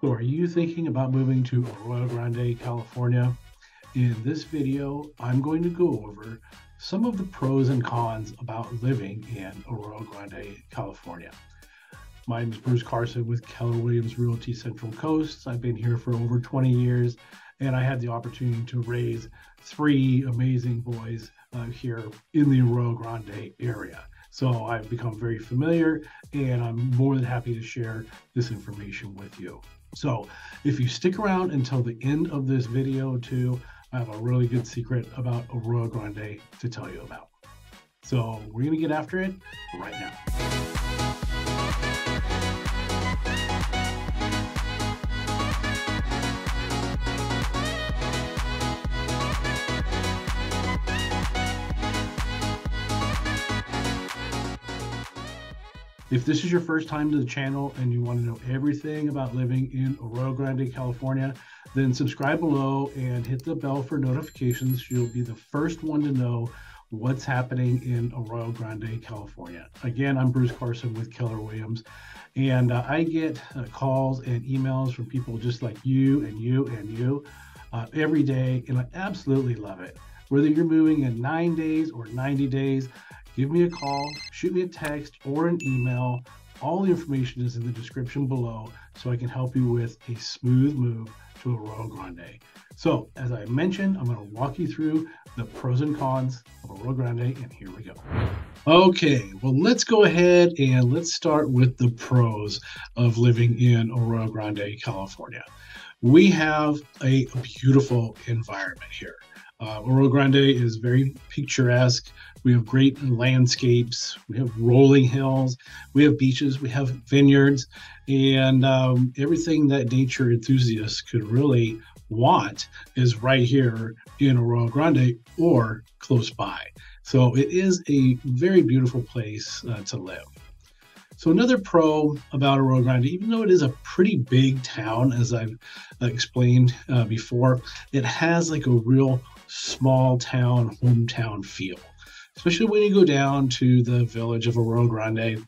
So are you thinking about moving to Arroyo Grande, California? In this video, I'm going to go over some of the pros and cons about living in Arroyo Grande, California. My name is Bruce Carson with Keller Williams Realty Central Coast. I've been here for over 20 years, and I had the opportunity to raise three amazing boys uh, here in the Arroyo Grande area. So I've become very familiar, and I'm more than happy to share this information with you. So if you stick around until the end of this video too, I have a really good secret about Arroyo Grande to tell you about. So we're gonna get after it right now. If this is your first time to the channel and you want to know everything about living in Arroyo Grande, California, then subscribe below and hit the bell for notifications. You'll be the first one to know what's happening in Arroyo Grande, California. Again, I'm Bruce Carson with Keller Williams, and uh, I get uh, calls and emails from people just like you and you and you uh, every day, and I absolutely love it. Whether you're moving in nine days or 90 days, give me a call, shoot me a text or an email. All the information is in the description below so I can help you with a smooth move to Arroyo Grande. So, as I mentioned, I'm going to walk you through the pros and cons of Arroyo Grande, and here we go. Okay, well, let's go ahead and let's start with the pros of living in Arroyo Grande, California. We have a beautiful environment here. Uh, Arroyo Grande is very picturesque. We have great landscapes. We have rolling hills. We have beaches. We have vineyards, and um, everything that nature enthusiasts could really want is right here in Arroyo Grande or close by. So it is a very beautiful place uh, to live. So another pro about Arroyo Grande, even though it is a pretty big town, as I've uh, explained uh, before, it has like a real small town, hometown feel, especially when you go down to the village of Arroyo Grande.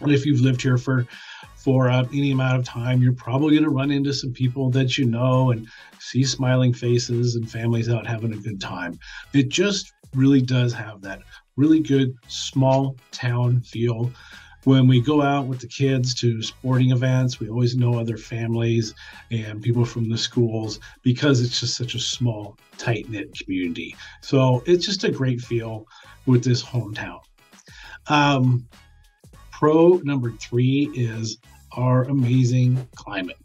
And if you've lived here for for uh, any amount of time, you're probably going to run into some people that you know and see smiling faces and families out having a good time. It just really does have that really good small town feel when we go out with the kids to sporting events, we always know other families and people from the schools because it's just such a small, tight knit community. So it's just a great feel with this hometown. Um, pro number three is our amazing climate.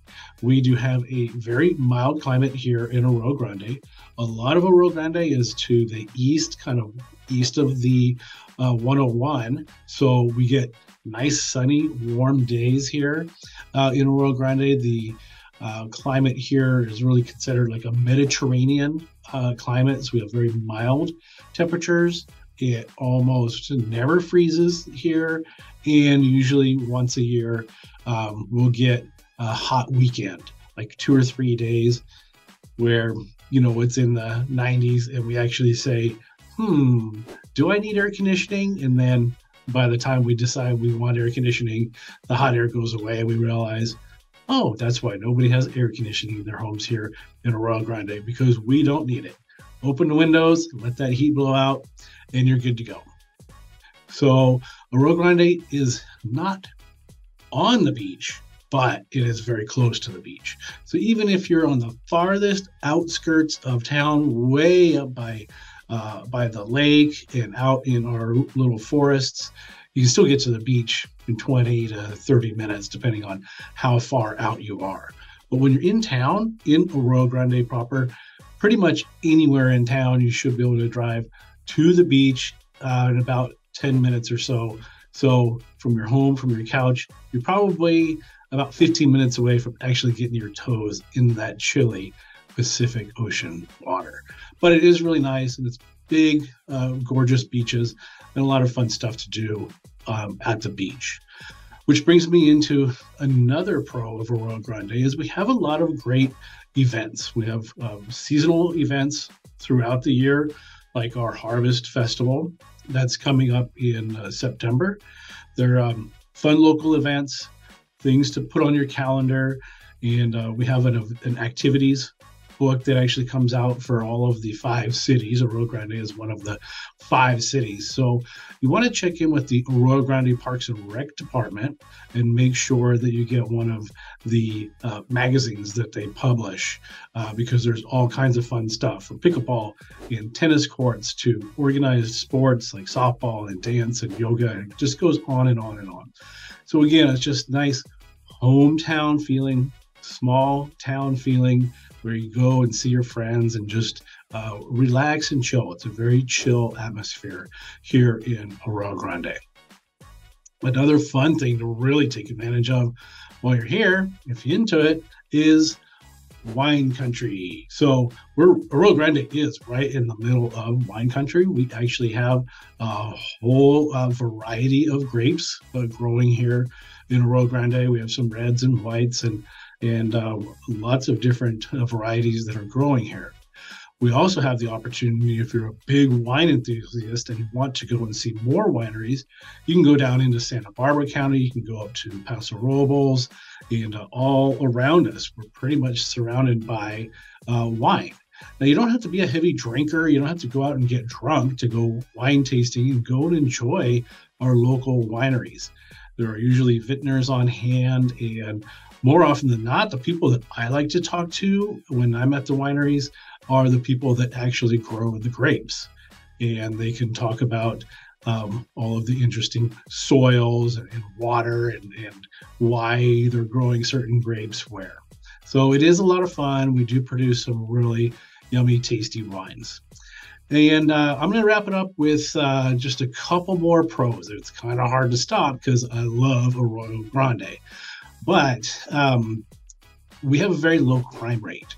We do have a very mild climate here in Arroyo Grande. A lot of Arroyo Grande is to the east, kind of east of the uh, 101. So we get nice, sunny, warm days here uh, in Arroyo Grande. The uh, climate here is really considered like a Mediterranean uh, climate. So we have very mild temperatures. It almost never freezes here. And usually once a year, um, we'll get a hot weekend, like two or three days where, you know, it's in the 90s and we actually say, hmm, do I need air conditioning? And then by the time we decide we want air conditioning, the hot air goes away we realize, oh, that's why nobody has air conditioning in their homes here in Arroyo Grande because we don't need it. Open the windows, let that heat blow out, and you're good to go. So, Arroyo Grande is not on the beach, but it is very close to the beach. So, even if you're on the farthest outskirts of town, way up by uh, by the lake and out in our little forests. You can still get to the beach in 20 to 30 minutes, depending on how far out you are. But when you're in town, in Arroyo Grande proper, pretty much anywhere in town, you should be able to drive to the beach uh, in about 10 minutes or so. So from your home, from your couch, you're probably about 15 minutes away from actually getting your toes in that chilly Pacific Ocean water. But it is really nice and it's big, uh, gorgeous beaches and a lot of fun stuff to do um, at the beach. Which brings me into another pro of Arroyo Grande is we have a lot of great events. We have um, seasonal events throughout the year, like our Harvest Festival that's coming up in uh, September. They're um, fun local events, things to put on your calendar and uh, we have an, an activities book that actually comes out for all of the five cities. Arroyo Grande is one of the five cities. So you want to check in with the Arroyo Grande Parks and Rec Department and make sure that you get one of the uh, magazines that they publish uh, because there's all kinds of fun stuff from pickleball and tennis courts to organized sports like softball and dance and yoga. It just goes on and on and on. So again, it's just nice hometown feeling, small town feeling where you go and see your friends and just uh, relax and chill. It's a very chill atmosphere here in Arroyo Grande. Another fun thing to really take advantage of while you're here, if you're into it, is wine country. So we're Arroyo Grande is right in the middle of wine country. We actually have a whole uh, variety of grapes uh, growing here in Arroyo Grande. We have some reds and whites and and uh, lots of different uh, varieties that are growing here. We also have the opportunity, if you're a big wine enthusiast and you want to go and see more wineries, you can go down into Santa Barbara County, you can go up to Paso Robles, and uh, all around us, we're pretty much surrounded by uh, wine. Now, you don't have to be a heavy drinker, you don't have to go out and get drunk to go wine tasting and go and enjoy our local wineries. There are usually vintners on hand and more often than not, the people that I like to talk to when I'm at the wineries are the people that actually grow the grapes. And they can talk about um, all of the interesting soils and, and water and, and why they're growing certain grapes where. So it is a lot of fun. We do produce some really yummy, tasty wines. And uh, I'm going to wrap it up with uh, just a couple more pros. It's kind of hard to stop because I love Arroyo Grande. But um, we have a very low crime rate.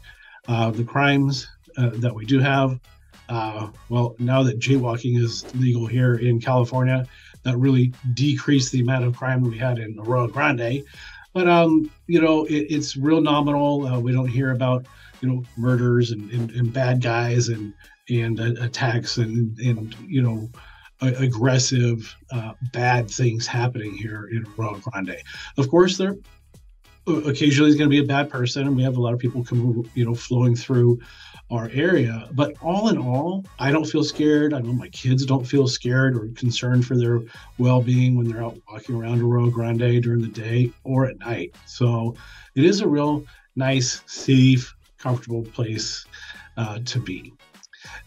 Uh, the crimes uh, that we do have, uh, well, now that jaywalking is legal here in California, that really decreased the amount of crime we had in Arroyo Grande. But um, you know, it, it's real nominal. Uh, we don't hear about you know murders and, and, and bad guys and and uh, attacks and and you know aggressive, uh, bad things happening here in Arroyo Grande. Of course, there occasionally is going to be a bad person, and we have a lot of people come, you know, flowing through our area. But all in all, I don't feel scared. I know my kids don't feel scared or concerned for their well-being when they're out walking around Arroyo Grande during the day or at night. So it is a real nice, safe, comfortable place uh, to be.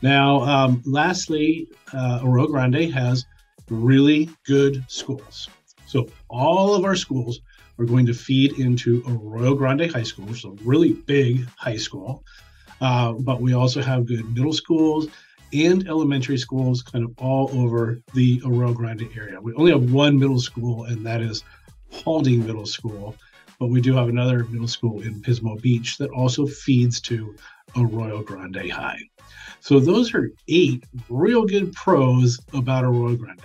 Now, um, lastly, uh, Arroyo Grande has really good schools. So all of our schools are going to feed into Arroyo Grande High School, which is a really big high school. Uh, but we also have good middle schools and elementary schools kind of all over the Arroyo Grande area. We only have one middle school, and that is Paulding Middle School. But we do have another middle school in Pismo Beach that also feeds to Arroyo Grande High. So those are eight real good pros about Arroyo Grande.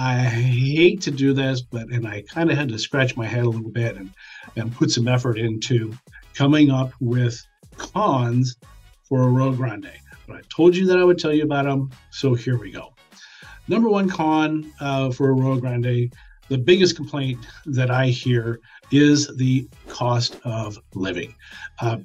I hate to do this, but and I kind of had to scratch my head a little bit and, and put some effort into coming up with cons for Arroyo Grande. But I told you that I would tell you about them, so here we go. Number one con uh, for Arroyo Grande, the biggest complaint that I hear is the cost of living. Uh,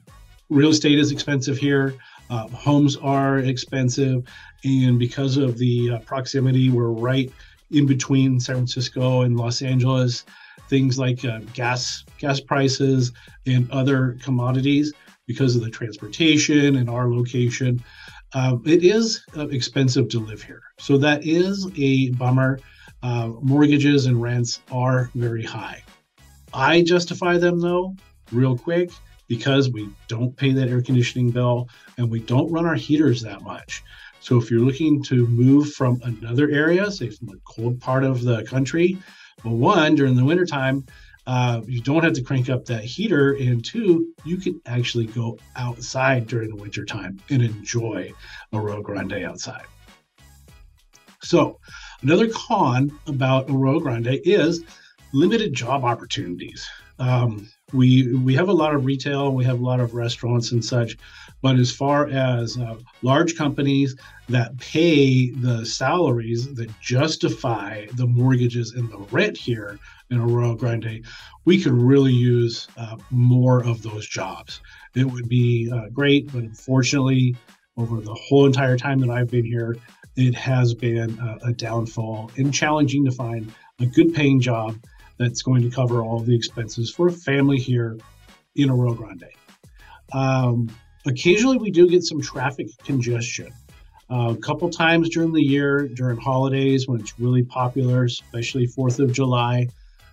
real estate is expensive here. Uh, homes are expensive, and because of the uh, proximity, we're right in between San Francisco and Los Angeles. Things like uh, gas gas prices and other commodities because of the transportation and our location. Uh, it is uh, expensive to live here, so that is a bummer. Uh, mortgages and rents are very high. I justify them though, real quick, because we don't pay that air conditioning bill and we don't run our heaters that much. So if you're looking to move from another area, say from a cold part of the country, well, one, during the wintertime, uh, you don't have to crank up that heater. And two, you can actually go outside during the wintertime and enjoy Arroyo Grande outside. So another con about Arroyo Grande is limited job opportunities. Um, we we have a lot of retail, we have a lot of restaurants and such, but as far as uh, large companies that pay the salaries that justify the mortgages and the rent here in Arroyo Grande, we could really use uh, more of those jobs. It would be uh, great, but unfortunately, over the whole entire time that I've been here, it has been a, a downfall and challenging to find a good paying job that's going to cover all the expenses for a family here in Arroyo Grande. Um, occasionally, we do get some traffic congestion. Uh, a couple times during the year, during holidays when it's really popular, especially 4th of July,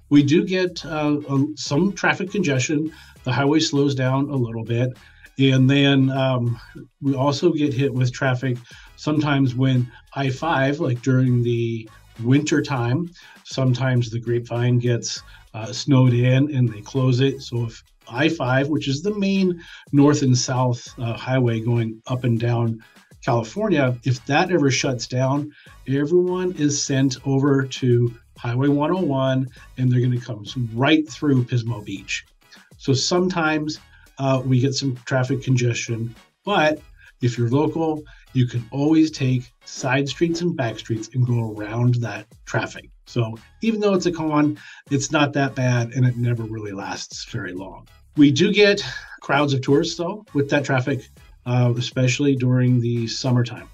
we do get uh, some traffic congestion. The highway slows down a little bit. And then um, we also get hit with traffic sometimes when I 5, like during the winter time, sometimes the grapevine gets uh, snowed in and they close it. So if I 5, which is the main north and south uh, highway going up and down California, if that ever shuts down, everyone is sent over to Highway 101 and they're going to come right through Pismo Beach. So sometimes uh, we get some traffic congestion, but if you're local, you can always take side streets and back streets and go around that traffic. So even though it's a con, it's not that bad and it never really lasts very long. We do get crowds of tourists though with that traffic, uh, especially during the summertime.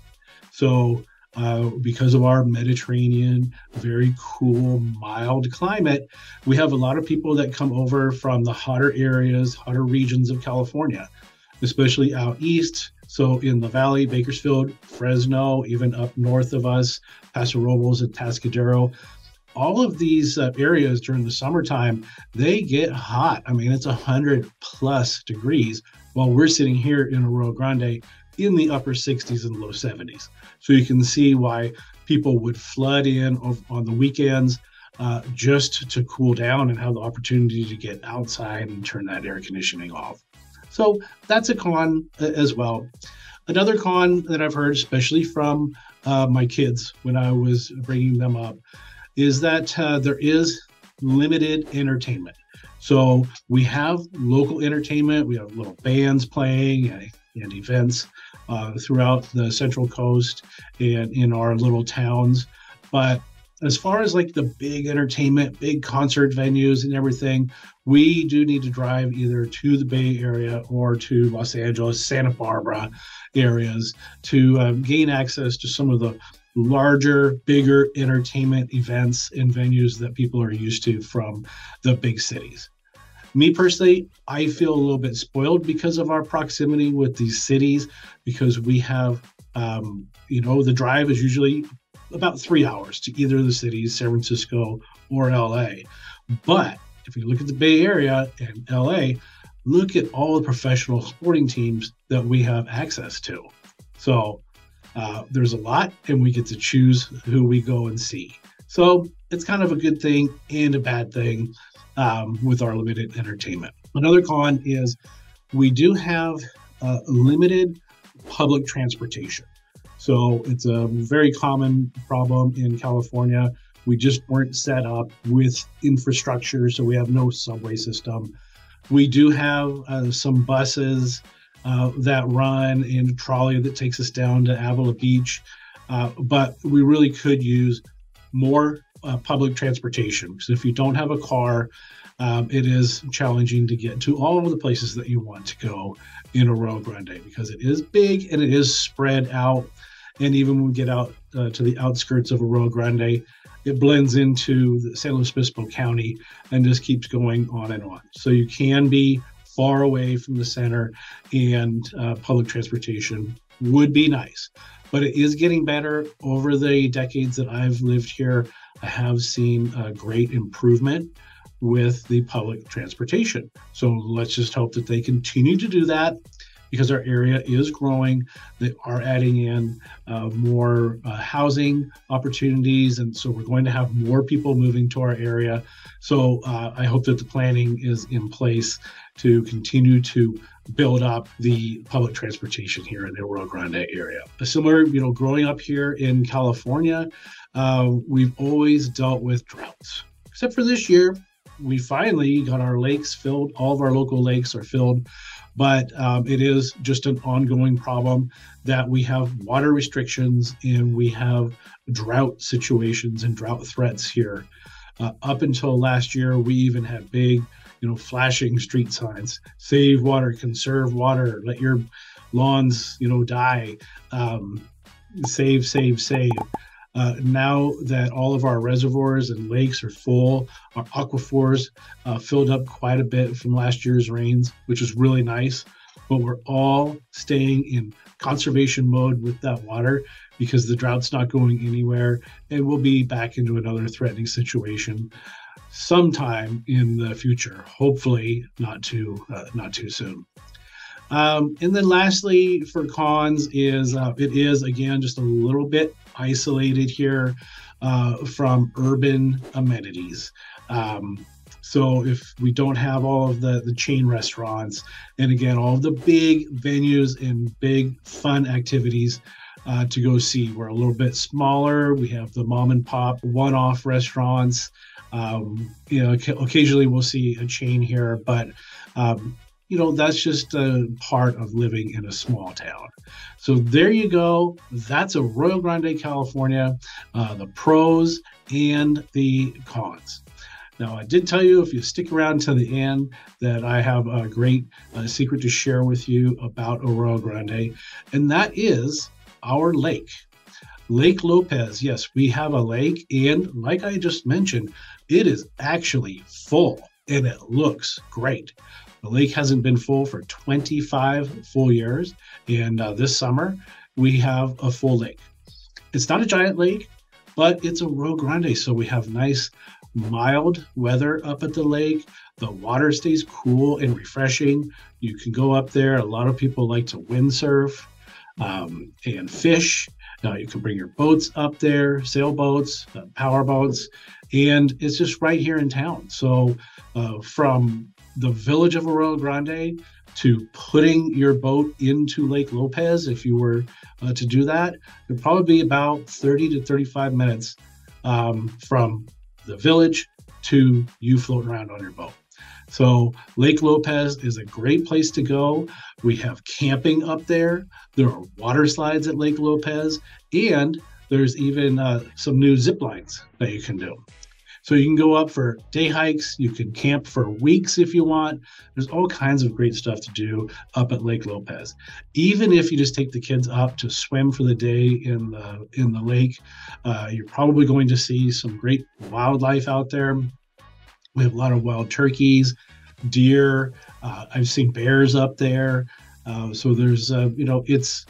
So uh, because of our Mediterranean, very cool, mild climate, we have a lot of people that come over from the hotter areas, hotter regions of California, especially out east so in the valley, Bakersfield, Fresno, even up north of us, Paso Robles and Atascadero, all of these uh, areas during the summertime, they get hot. I mean, it's 100 plus degrees while we're sitting here in Arroyo Grande in the upper 60s and low 70s. So you can see why people would flood in on the weekends uh, just to cool down and have the opportunity to get outside and turn that air conditioning off. So that's a con uh, as well. Another con that I've heard, especially from uh, my kids when I was bringing them up, is that uh, there is limited entertainment. So we have local entertainment, we have little bands playing and, and events uh, throughout the Central Coast and in our little towns. But as far as like the big entertainment, big concert venues and everything, we do need to drive either to the Bay Area or to Los Angeles, Santa Barbara areas to uh, gain access to some of the larger, bigger entertainment events and venues that people are used to from the big cities. Me personally, I feel a little bit spoiled because of our proximity with these cities, because we have, um, you know, the drive is usually about three hours to either of the cities, San Francisco or LA. But if you look at the Bay Area and LA, look at all the professional sporting teams that we have access to. So uh, there's a lot, and we get to choose who we go and see. So it's kind of a good thing and a bad thing um, with our limited entertainment. Another con is we do have uh, limited public transportation. So it's a very common problem in California. We just weren't set up with infrastructure, so we have no subway system. We do have uh, some buses uh, that run and a trolley that takes us down to Avila Beach, uh, but we really could use more uh, public transportation because if you don't have a car, um, it is challenging to get to all of the places that you want to go in Arroyo Grande because it is big and it is spread out and even when we get out uh, to the outskirts of Arroyo Grande, it blends into the San Luis Obispo County and just keeps going on and on. So you can be far away from the center, and uh, public transportation would be nice. But it is getting better over the decades that I've lived here. I have seen a great improvement with the public transportation. So let's just hope that they continue to do that because our area is growing. They are adding in uh, more uh, housing opportunities, and so we're going to have more people moving to our area. So uh, I hope that the planning is in place to continue to build up the public transportation here in the Arroyo Grande area. Similar, you know, growing up here in California, uh, we've always dealt with droughts, except for this year. we finally got our lakes filled. All of our local lakes are filled, but um, it is just an ongoing problem that we have water restrictions and we have drought situations and drought threats here. Uh, up until last year, we even had big, you know, flashing street signs: "Save water, conserve water, let your lawns, you know, die." Um, save, save, save. Uh, now that all of our reservoirs and lakes are full, our aquifers uh, filled up quite a bit from last year's rains, which is really nice. But we're all staying in conservation mode with that water because the drought's not going anywhere, and we'll be back into another threatening situation sometime in the future. Hopefully, not too uh, not too soon. Um, and then lastly, for cons is uh, it is again just a little bit isolated here uh, from urban amenities. Um, so if we don't have all of the the chain restaurants and again all the big venues and big fun activities uh, to go see, we're a little bit smaller. We have the mom and pop one-off restaurants. Um, you know, occasionally we'll see a chain here, but um, you know, that's just a part of living in a small town. So there you go. That's Arroyo Grande, California, uh, the pros and the cons. Now, I did tell you if you stick around to the end that I have a great uh, secret to share with you about Arroyo Grande, and that is our lake. Lake Lopez. Yes, we have a lake, and like I just mentioned, it is actually full and it looks great. The lake hasn't been full for 25 full years. And uh, this summer, we have a full lake. It's not a giant lake, but it's Arroyo Grande. So we have nice, mild weather up at the lake. The water stays cool and refreshing. You can go up there. A lot of people like to windsurf um, and fish. Now you can bring your boats up there, sailboats, uh, and it's just right here in town. So uh, from the village of Arroyo Grande to putting your boat into Lake Lopez, if you were uh, to do that, it'd probably be about 30 to 35 minutes um, from the village to you floating around on your boat. So Lake Lopez is a great place to go. We have camping up there. There are water slides at Lake Lopez, and there's even uh, some new zip lines that you can do. So you can go up for day hikes, you can camp for weeks if you want. There's all kinds of great stuff to do up at Lake Lopez. Even if you just take the kids up to swim for the day in the in the lake, uh, you're probably going to see some great wildlife out there. We have a lot of wild turkeys, deer. Uh, I've seen bears up there. Uh, so there's, uh, you know, it's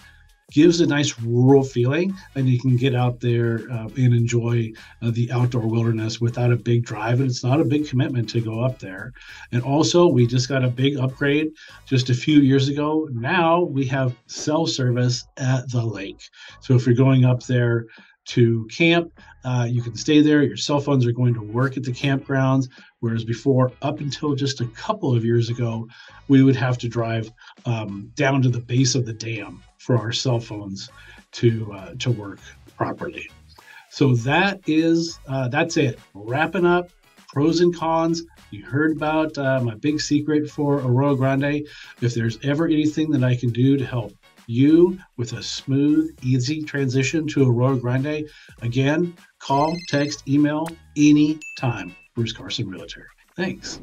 gives a nice rural feeling, and you can get out there uh, and enjoy uh, the outdoor wilderness without a big drive. And it's not a big commitment to go up there. And also, we just got a big upgrade just a few years ago. Now we have cell service at the lake. So if you're going up there, to camp. Uh, you can stay there. Your cell phones are going to work at the campgrounds. Whereas before, up until just a couple of years ago, we would have to drive um, down to the base of the dam for our cell phones to uh, to work properly. So that is uh, that's it. Wrapping up pros and cons. You heard about uh, my big secret for Arroyo Grande. If there's ever anything that I can do to help you with a smooth, easy transition to Arroyo Grande, again, call, text, email anytime. Bruce Carson Realtor. Thanks.